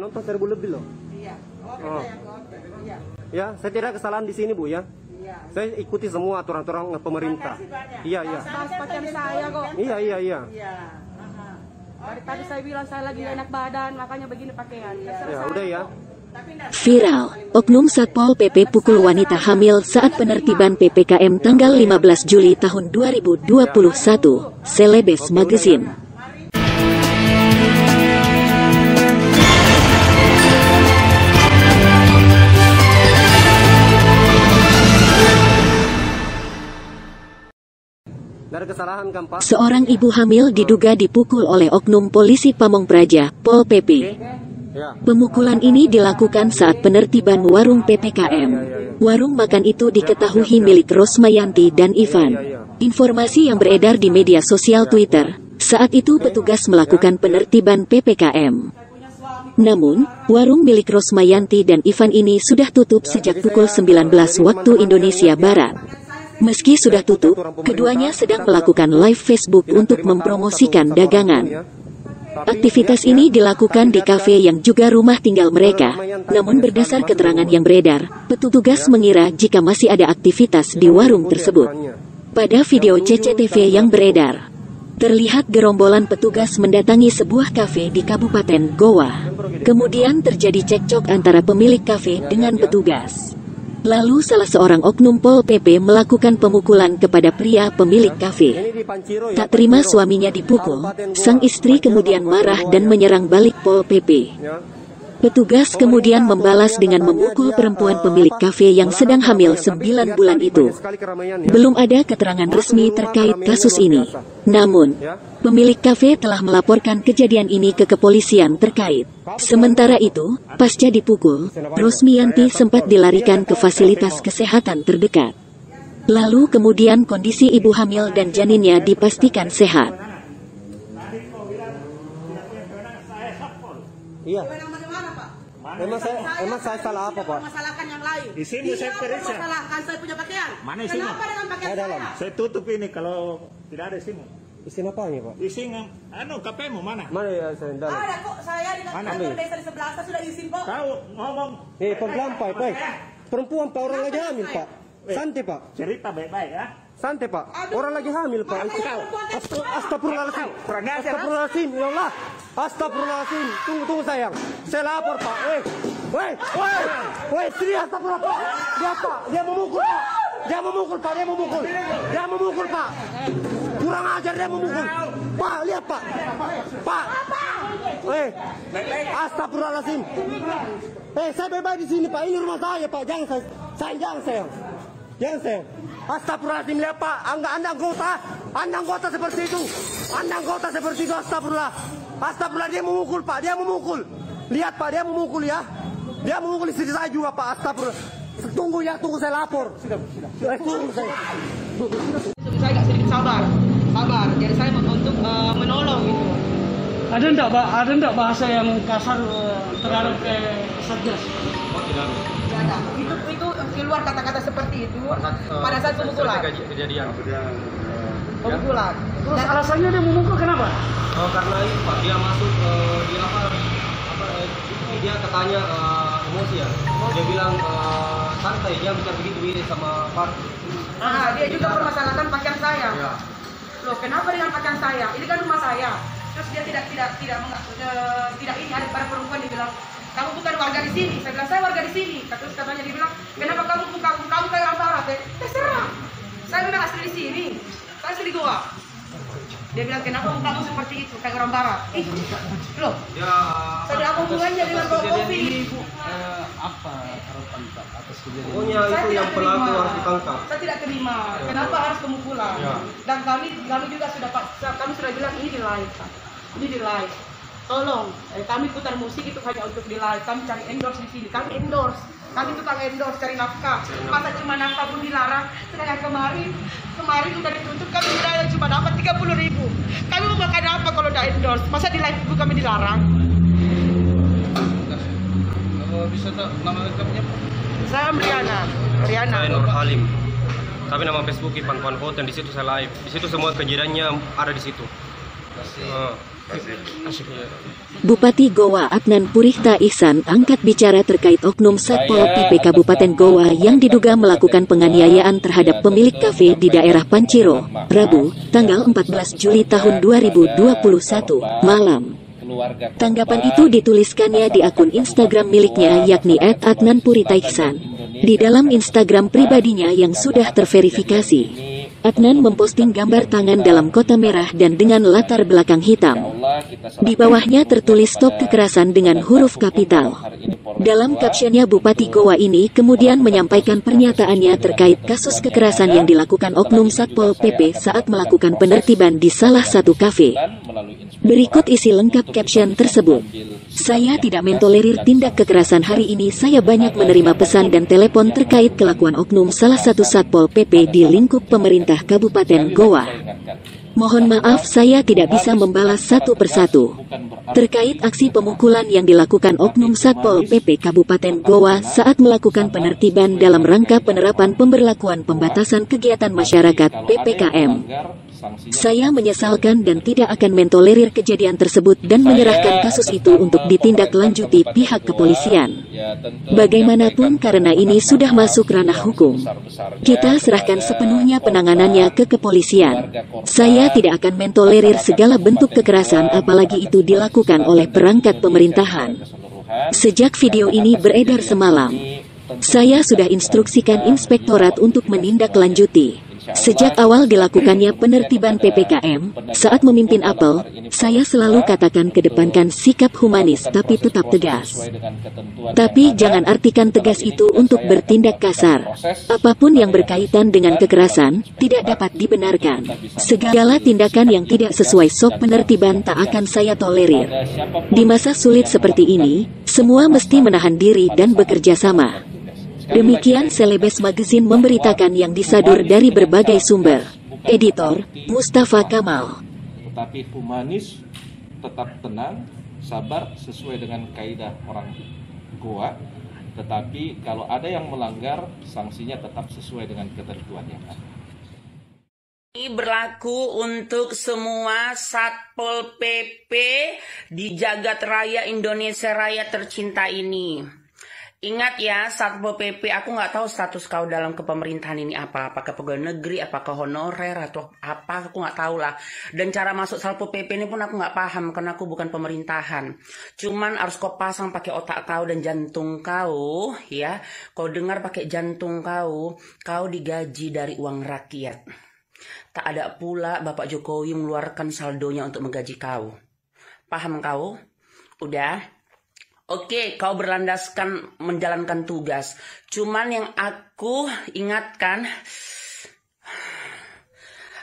Nonton seribu lebih loh. Iya. Oke, Oh. Oke. Iya. Ya, saya tidak kesalahan di sini bu ya. Iya. Saya ikuti semua aturan-aturan pemerintah. Makasih banyak. Iya iya. Pakaian saya kok. Iya iya iya. Iya. Aha. Dari tadi saya bilang saya lagi gak enak badan, makanya begini pakaian. Terserah Ya saya udah ya. Viral, Oknum Satpol PP pukul wanita hamil saat penertiban PPKM tanggal 15 Juli tahun 2021, Celebes Magazine. Seorang ibu hamil diduga dipukul oleh oknum polisi Pamong Praja, Pol PP. Ya. Pemukulan ini dilakukan saat penertiban warung PPKM. Warung makan itu diketahui milik Rosmayanti dan Ivan. Informasi yang beredar di media sosial Twitter, saat itu petugas melakukan penertiban PPKM. Namun, warung milik Rosmayanti dan Ivan ini sudah tutup sejak pukul 19 waktu Indonesia Barat. Meski sudah tutup, keduanya sedang melakukan live Facebook untuk mempromosikan dagangan. Aktivitas ini dilakukan di kafe yang juga rumah tinggal mereka. Namun berdasar keterangan yang beredar, petugas mengira jika masih ada aktivitas di warung tersebut. Pada video CCTV yang beredar, terlihat gerombolan petugas mendatangi sebuah kafe di Kabupaten Goa. Kemudian terjadi cekcok antara pemilik kafe dengan petugas. Lalu salah seorang oknum Pol PP melakukan pemukulan kepada pria pemilik kafe. Ya. Tak terima suaminya dipukul, sang istri kemudian marah dan menyerang balik Pol PP. Petugas kemudian membalas dengan memukul perempuan pemilik kafe yang sedang hamil 9 bulan itu. Belum ada keterangan resmi terkait kasus ini. Namun, pemilik kafe telah melaporkan kejadian ini ke kepolisian terkait. Sementara itu, pasca dipukul, Rosmianti sempat dilarikan ke fasilitas kesehatan terdekat. Lalu kemudian kondisi ibu hamil dan janinnya dipastikan sehat. Iya. Kewenangan bagaimana, Pak? Emang saya emang saya salah apa pak? Masalahkan yang lain. Isimu saya periksa. Masalahkan saya punya pakaian. Mana isinya? Kenapa dengan pakaian Saya dalam. saya? Saya tutup ini kalau tidak ada isimu. Isin apa ini pak? Isi yang anu KPmu mana? Mana ya saya dalam? Ada kok saya di Mana? kantor desa di sebelah saya sudah izin kok. Kau ngomong Eh penglampai pak. Perempuan pak orang lagi hamil pak. Santai pak. cerita baik-baik ya. Santai pak. Orang lagi hamil pak. Mana Astagfirullahaladzim. Astagfirullahaladzim. Ya Allah. Astagfirullahaladzim. Tunggu tunggu sayang. Saya lapor pak. Eh. Woi. Woi. Woi. Sini astagfirullah pak. Dia pak. Dia memukul pak. Dia memukul pak. Dia memukul. Dia memukul pak. Kurang ajar dia memukul. Pak lihat pak. Pak. Eh. Astagfirullahaladzim. Eh saya bebas di sini pak. Ini rumah saya pak. Jangan saya. Saya jangan sayang. Jangan sayang. Astagfirullahaladzim lihat pak. Anda, anda anggota. Anda anggota seperti itu. Anda anggota seperti itu. Astagfirullah. Astagfirullah dia memukul pak. Dia memukul. Lihat pak dia memukul ya. Dia memukul istri saya juga pak. Astagfirullah. Tunggu ya, tunggu saya lapor. Sudah, sudah. Tunggu saya. Saya agak sedikit sabar, sabar. Jadi saya untuk eh, menolong gitu. Ada enggak, Pak? Ada enggak bahasa yang kasar eh, terhadap eh, Satgas? Tidak ada. Itu itu keluar kata-kata seperti itu pada saat pemukulan. Pemukulan. Terus alasannya dia memukul kenapa? Oh, karena itu Pak, dia masuk eh, dia apa apa eh, dia katanya eh, emosi ya. Dia bilang eh, santai, dia bicara begitu begini sama Pak. Ah, dia juga permasalahkan pakaian saya. Ya. Loh, kenapa dengan pakaian saya? Ini kan rumah saya. Terus dia tidak tidak tidak meng- eh, tidak ini ada pada perempuan dia bilang kamu bukan warga di sini. Saya bilang saya warga di sini. Terus katanya dia bilang kenapa kamu bukan kamu kayak orang barat? Ya, terserah. Saya memang asli di sini. Saya asli di Goa. Dia bilang kenapa kamu seperti itu kayak orang barat? Ih, loh. Dia Saya bilang apa hubungannya dengan bawa kopi? pokoknya Saya itu tidak yang pelaku terima. harus ditangkap. Saya tidak terima. Kenapa harus pemukulan? Ya. Dan kami kami juga sudah pak kami sudah bilang ini di live Pak. Ini di live. Tolong, eh, kami putar musik itu hanya untuk di live. Kami cari endorse di sini. Kami endorse. Kami tukang endorse cari nafkah. Masa cuma nafkah pun dilarang. Sedangkan kemarin kemarin udah dituntut kami dilarang cuma dapat 30 ribu. Kami mau makan apa kalau udah endorse? Masa di live itu kami dilarang? bisa tak nama lengkapnya? Saya Riana. Riana. Saya Nur Halim. Tapi nama Facebook Ipan Pan Foten di situ saya live. Di situ semua kejadiannya ada di situ. Eh, Asik ya. Bupati Goa Adnan Purihta Ihsan angkat bicara terkait oknum Satpol PP Kabupaten Goa yang diduga melakukan penganiayaan terhadap pemilik kafe di daerah Panciro, Rabu, tanggal 14 Juli tahun 2021, malam. Tanggapan itu dituliskannya di akun Instagram miliknya yakni @adnanpurita Ihsan. Di dalam Instagram pribadinya yang sudah terverifikasi, Adnan memposting gambar tangan dalam kota merah dan dengan latar belakang hitam. Di bawahnya tertulis stop kekerasan dengan huruf kapital. Dalam captionnya Bupati Goa ini kemudian menyampaikan pernyataannya terkait kasus kekerasan yang dilakukan Oknum Satpol PP saat melakukan penertiban di salah satu kafe. Berikut isi lengkap caption tersebut. Saya tidak mentolerir tindak kekerasan hari ini. Saya banyak menerima pesan dan telepon terkait kelakuan oknum salah satu Satpol PP di lingkup pemerintah Kabupaten Goa. Mohon maaf saya tidak bisa membalas satu persatu. Terkait aksi pemukulan yang dilakukan Oknum Satpol PP Kabupaten Goa saat melakukan penertiban dalam rangka penerapan pemberlakuan pembatasan kegiatan masyarakat PPKM. Saya menyesalkan dan tidak akan mentolerir kejadian tersebut dan menyerahkan kasus itu untuk ditindaklanjuti pihak kepolisian. Bagaimanapun karena ini sudah masuk ranah hukum, kita serahkan sepenuhnya penanganannya ke kepolisian. Saya tidak akan mentolerir segala bentuk kekerasan apalagi itu dilakukan oleh perangkat pemerintahan. Sejak video ini beredar semalam, saya sudah instruksikan inspektorat untuk menindaklanjuti. Sejak awal dilakukannya penertiban PPKM, saat memimpin apel, saya selalu katakan kedepankan sikap humanis tapi tetap tegas. Tapi jangan artikan tegas itu untuk bertindak kasar. Apa pun yang berkaitan dengan kekerasan, tidak dapat dibenarkan. Segala tindakan yang tidak sesuai sok penertiban tak akan saya tolerir. Di masa sulit seperti ini, semua mesti menahan diri dan bekerja sama. Demikian Selebes Magazine memberitakan yang disadur dari berbagai sumber. Editor, Mustafa Kamal. Tetapi humanis, tetap tenang, sabar sesuai dengan kaidah orang Goa. Tetapi kalau ada yang melanggar, sanksinya tetap sesuai dengan ketentuan yang ada. Ini berlaku untuk semua Satpol PP di jagat raya Indonesia Raya tercinta ini. Ingat ya, Satpol PP, aku nggak tahu status kau dalam kepemerintahan ini apa. Apakah pegawai negeri, apakah honorer, atau apa, aku nggak tahu lah. Dan cara masuk Satpol PP ini pun aku nggak paham, karena aku bukan pemerintahan. Cuman harus kau pasang pakai otak kau dan jantung kau, ya. Kau dengar pakai jantung kau, kau digaji dari uang rakyat. Tak ada pula Bapak Jokowi mengeluarkan saldonya untuk menggaji kau. Paham kau? Udah? Oke, kau berlandaskan menjalankan tugas. Cuman yang aku ingatkan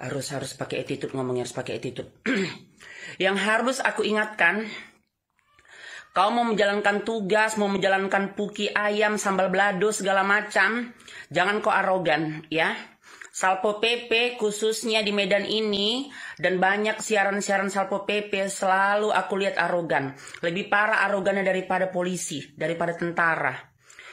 harus harus pakai attitude ngomongnya harus pakai attitude. yang harus aku ingatkan Kau mau menjalankan tugas, mau menjalankan puki ayam, sambal belado, segala macam. Jangan kau arogan, ya. Salpo PP khususnya di Medan ini dan banyak siaran-siaran Salpo PP selalu aku lihat arogan. Lebih parah arogannya daripada polisi, daripada tentara.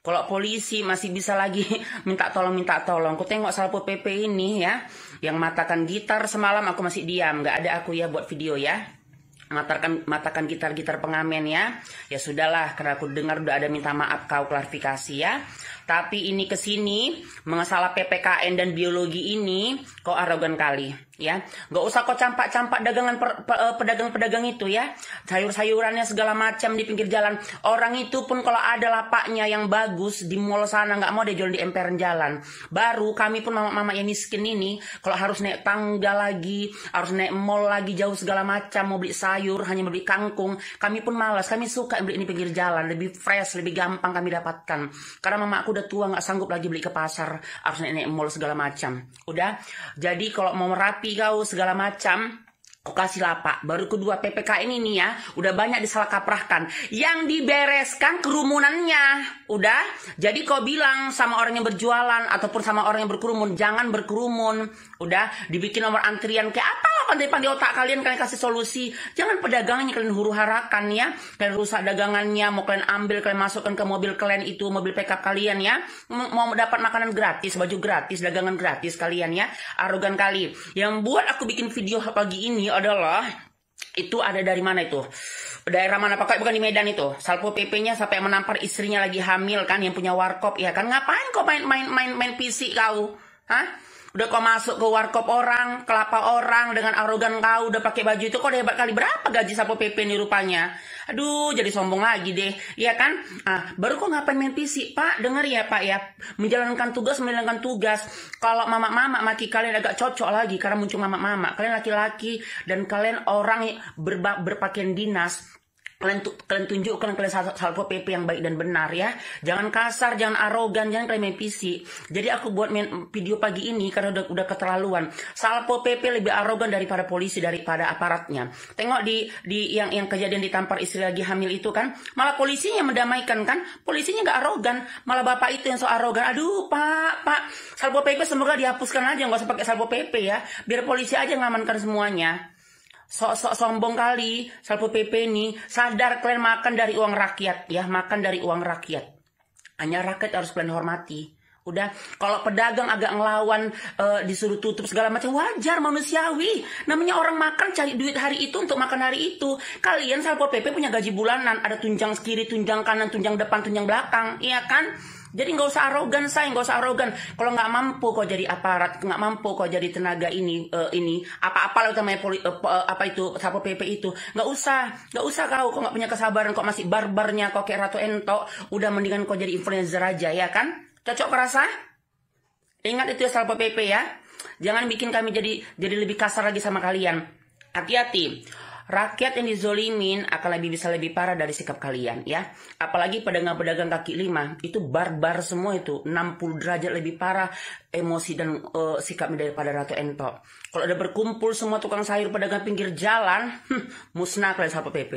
Kalau polisi masih bisa lagi minta tolong minta tolong. Aku tengok Salpo PP ini ya, yang matakan gitar semalam aku masih diam, nggak ada aku ya buat video ya matakan matakan gitar-gitar pengamen ya. Ya sudahlah, karena aku dengar udah ada minta maaf kau klarifikasi ya. Tapi ini ke sini mengesalah PPKN dan biologi ini kau arogan kali ya. Nggak usah kau campak-campak dagangan eh, pedagang-pedagang itu ya. Sayur-sayurannya segala macam di pinggir jalan. Orang itu pun kalau ada lapaknya yang bagus di mall sana nggak mau dia jual di emperan jalan. Baru kami pun mama-mama yang miskin ini kalau harus naik tangga lagi harus naik mall lagi jauh segala macam mau beli sayur hanya beli kangkung kami pun malas kami suka beli ini pinggir jalan lebih fresh lebih gampang kami dapatkan. Karena mama aku udah tua nggak sanggup lagi beli ke pasar harus naik mall segala macam udah jadi kalau mau merapi kau segala macam Kau kasih lapak. Baru kedua PPK ini nih ya, udah banyak disalah kaprahkan. Yang dibereskan kerumunannya. Udah. Jadi kau bilang sama orang yang berjualan ataupun sama orang yang berkerumun, jangan berkerumun. Udah, dibikin nomor antrian kayak apa pandai-pandai otak kalian kalian kasih solusi. Jangan pedagangnya kalian huru harakan ya. Kalian rusak dagangannya, mau kalian ambil, kalian masukkan ke mobil kalian itu, mobil pickup kalian ya. Mau dapat makanan gratis, baju gratis, dagangan gratis kalian ya. Arogan kali. Yang buat aku bikin video pagi ini adalah itu ada dari mana itu? Daerah mana pakai bukan di Medan itu. Salpo PP-nya sampai menampar istrinya lagi hamil kan yang punya warkop ya kan. Ngapain kau main main main main PC kau? Hah? Udah kau masuk ke warkop orang, kelapa orang dengan arogan kau udah pakai baju itu udah hebat kali berapa gaji Salpo PP ini rupanya? Aduh, jadi sombong lagi deh. Ya kan? Ah, baru kok ngapain main PC? Pak, denger ya, Pak ya. Menjalankan tugas, menjalankan tugas. Kalau mama-mama maki kalian agak cocok lagi karena muncul mama-mama. Kalian laki-laki dan kalian orang berpakaian dinas kalian kalian tunjukkan kalian sal- salpo PP yang baik dan benar ya. Jangan kasar jangan arogan jangan kalian main PC jadi aku buat main video pagi ini karena udah udah keterlaluan. Salpo PP lebih arogan daripada polisi daripada aparatnya. Tengok di di yang yang kejadian ditampar istri lagi hamil itu kan malah polisinya mendamaikan kan? Polisinya nggak arogan malah bapak itu yang so arogan. Aduh pak pak. Salpo PP semoga dihapuskan aja nggak usah pakai salpo PP ya. Biar polisi aja ngamankan semuanya sok-sok sombong kali Salpo PP ini sadar kalian makan dari uang rakyat ya makan dari uang rakyat. Hanya rakyat harus kalian hormati. Udah kalau pedagang agak ngelawan eh, disuruh tutup segala macam wajar manusiawi. Namanya orang makan cari duit hari itu untuk makan hari itu. Kalian Salpo PP punya gaji bulanan ada tunjang kiri tunjang kanan tunjang depan tunjang belakang iya kan jadi nggak usah arogan saya nggak usah arogan. Kalau nggak mampu kok jadi aparat nggak mampu kok jadi tenaga ini eh, ini apa-apa lah namanya poli, po- eh, apa itu sapo pp itu. Nggak usah nggak usah kau kok nggak punya kesabaran kok masih barbarnya kok kayak ratu ento udah mendingan kau jadi influencer aja ya kan? Cocok kerasa ingat itu ya salpo pp ya. Jangan bikin kami jadi jadi lebih kasar lagi sama kalian. Hati-hati Rakyat yang dizolimin akan lebih bisa lebih parah dari sikap kalian ya. Apalagi pedagang-pedagang kaki lima itu barbar semua itu 60 derajat lebih parah emosi dan eh, sikapnya daripada Ratu Ento. Kalau ada berkumpul semua tukang sayur pedagang pinggir jalan, hmm, musnah kalian Satpol PP.